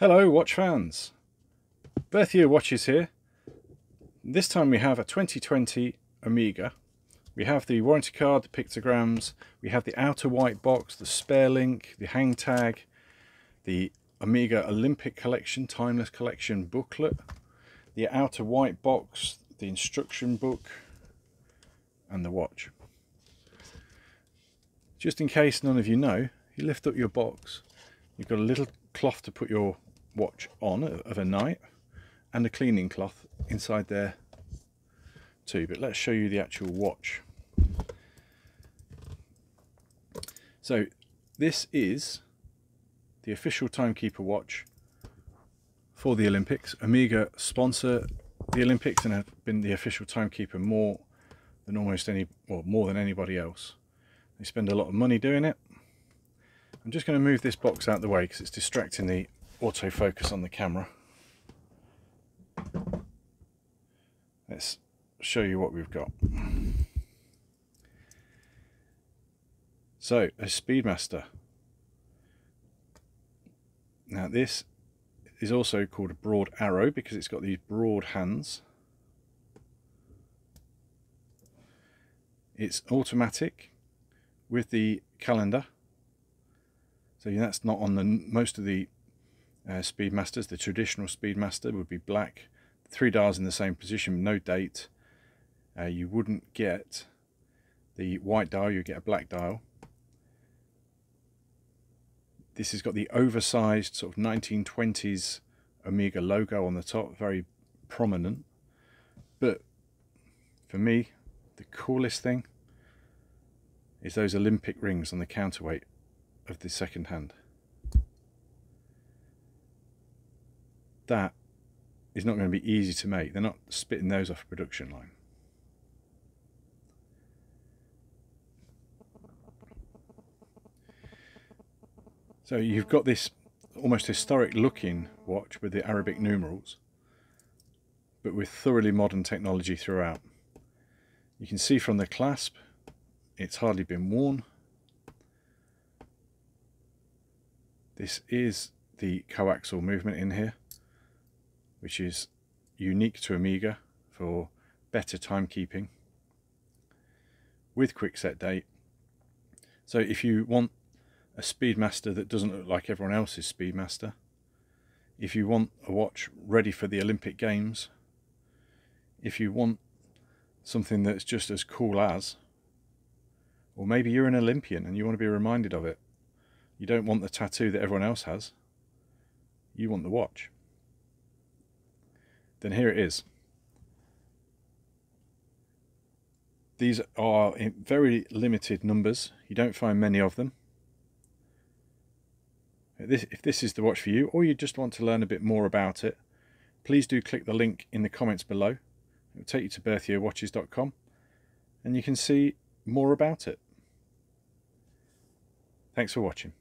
Hello watch fans, Birth Year Watches here. This time we have a 2020 Omega. We have the warranty card, the pictograms, we have the outer white box, the spare link, the hang tag, the Omega Olympic Collection, Timeless Collection booklet, the outer white box, the instruction book and the watch. Just in case none of you know, you lift up your box, you've got a little cloth to put your watch on of a night and a cleaning cloth inside there too but let's show you the actual watch. So this is the official timekeeper watch for the Olympics. Omega sponsor the Olympics and have been the official timekeeper more than almost any well more than anybody else. They spend a lot of money doing it I'm just going to move this box out the way because it's distracting the autofocus on the camera. Let's show you what we've got. So, a Speedmaster. Now this is also called a broad arrow because it's got these broad hands. It's automatic with the calendar so that's not on the most of the uh, Speedmasters. The traditional Speedmaster would be black, three dials in the same position, no date. Uh, you wouldn't get the white dial, you get a black dial. This has got the oversized sort of 1920s Omega logo on the top, very prominent. But for me, the coolest thing is those Olympic rings on the counterweight of the second hand. That is not going to be easy to make. They're not spitting those off a production line. So you've got this almost historic looking watch with the Arabic numerals, but with thoroughly modern technology throughout. You can see from the clasp, it's hardly been worn. This is the coaxial movement in here, which is unique to Omega for better timekeeping with quick set date. So if you want a Speedmaster that doesn't look like everyone else's Speedmaster, if you want a watch ready for the Olympic Games, if you want something that's just as cool as, or maybe you're an Olympian and you want to be reminded of it, you don't want the tattoo that everyone else has. You want the watch. Then here it is. These are in very limited numbers. You don't find many of them. If this is the watch for you, or you just want to learn a bit more about it, please do click the link in the comments below. It will take you to birthyearwatches.com and you can see more about it. Thanks for watching.